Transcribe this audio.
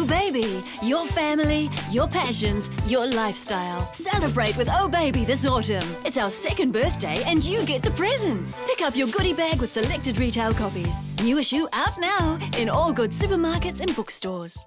Oh Baby, your family, your passions, your lifestyle. Celebrate with Oh Baby this autumn. It's our second birthday and you get the presents. Pick up your goodie bag with selected retail copies. New issue out now in all good supermarkets and bookstores.